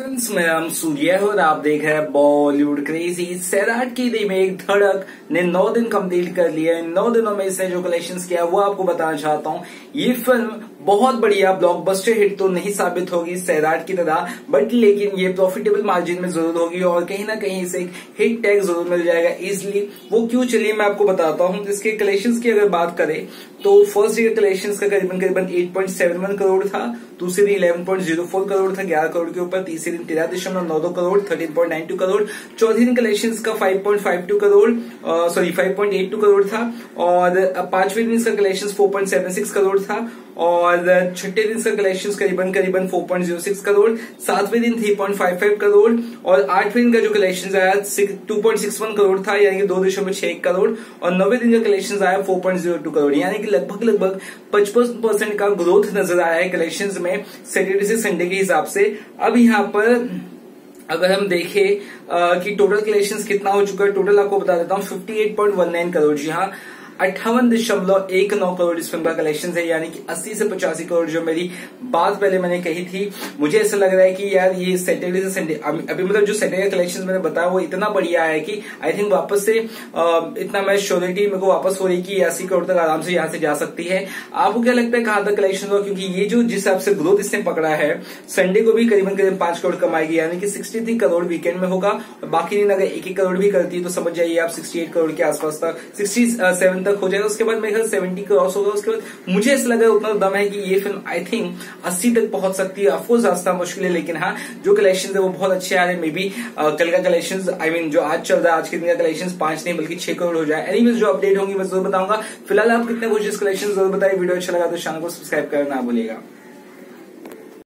और आप देख रहे हैं बॉलीवुड क्रेजी सैराट की रीमेक धड़क ने नौ दिन कंप्लीट कर लिया है नौ दिनों में इसने जो कलेक्शन किया वो आपको बताना चाहता हूँ। ये फ़िल्म बहुत बढ़िया ब्लॉकबस्टर हिट तो नहीं साबित होगी सैराट की तरह बट लेकिन ये प्रॉफिटेबल मार्जिन में ज़रूर होगी और कहीं ना कहीं इसे एक हिट टैग ज़रूर मिल जाएगा इजिली वो क्यों? चलिए मैं आपको बताता हूँ। इसके कलेक्शन की अगर बात करें तो फ़र्स्ट ईयर कलेक्शन का करीबन करीबन 8.71 करोड़ था, दूसरे दिन 11.04 करोड़ था, ग्यारह करोड़ के ऊपर, तीसरे दिन तेरह दशमलव नौ दो करोड़ 13.92 करोड़ चौथे दिन कलेक्शन का 5.52 करोड़ सॉरी 5.82 करोड़ था, और पाँचवें दिन इसका कलेक्शन 4.76 करोड़ था और छठे दिन का कलेक्शन करीबन करीबन 4.06 करोड़, सातवें दिन 3.55 करोड़ और आठवें दिन का जो कलेक्शन आया 2.61 करोड़ था, यानी कि दो दशमलव छह करोड़ और नौवे दिन का कलेक्शन आया 4.02 करोड़। यानी कि लगभग लगभग पचपन परसेंट का ग्रोथ नज़र आया है कलेक्शन में सैटरडे से संडे के हिसाब से। अब यहाँ पर अगर हम देखें कि टोटल कलेक्शन कितना हो चुका है टोटल आपको बता देता हूँ 58.19 करोड़ जी हाँ। अट्ठावन दशमलव एक नौ करोड़ इस फ़िल्म का कलेक्शन है, यानी कि अस्सी से पचासी करोड़ जो मेरी बात पहले मैंने कही थी। मुझे ऐसा लग रहा है कि यार ये सैटरडे से संडे अभी मतलब जो सैटरडे कलेक्शन मैंने बताया, वो इतना बढ़िया है कि आई थिंक वापस से इतना मैं श्योरिटी मेरे को वापस हो रही कि अस्सी करोड़ तक आराम से यहाँ से जा सकती है। आपको क्या लगता है कहाँ तक कलेक्शन होगा? क्योंकि ये जो जिस हिसाब से ग्रोथ इसने पकड़ा है संडे को भी करीबन करीबन पाँच करोड़ कमाएगी, यानी कि सिक्सटी करोड़ वीकेंड में होगा। बाकी दिन अगर एक एक करोड़ भी करती है तो समझ जाइए आप सिक्सटी करोड़ के आसपास तक सिक्सटी तक हो जाएगा, उसके बाद मेरे ख्याल सेवेंटी क्रॉस होगा, उसके बाद मुझे ऐसा लगा उतना दम है कि ये फ़िल्म आई थिंक अस्सी तक पहुँच सकती है। अफकोर्स रास्ता मुश्किल है, लेकिन हाँ जो कलेक्शन है, वो बहुत अच्छे आ रहे हैं मे बी कल का कलेक्शन आई मीन जो आज चल रहा है, आज के दिन का कलेक्शन पाँच नहीं, बल्कि छह करोड़ हो जाए। एनी जो अपडेट होंगी, मैं ज़रूर बताऊँगा। फ़िलहाल आप कितने कुछ कलेक्शन ज़रूर बताए वीडियो अच्छा लगा तो शाम को सब्सक्राइब करना भूलिएगा।